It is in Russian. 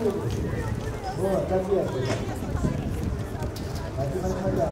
Вот, капец, ребят.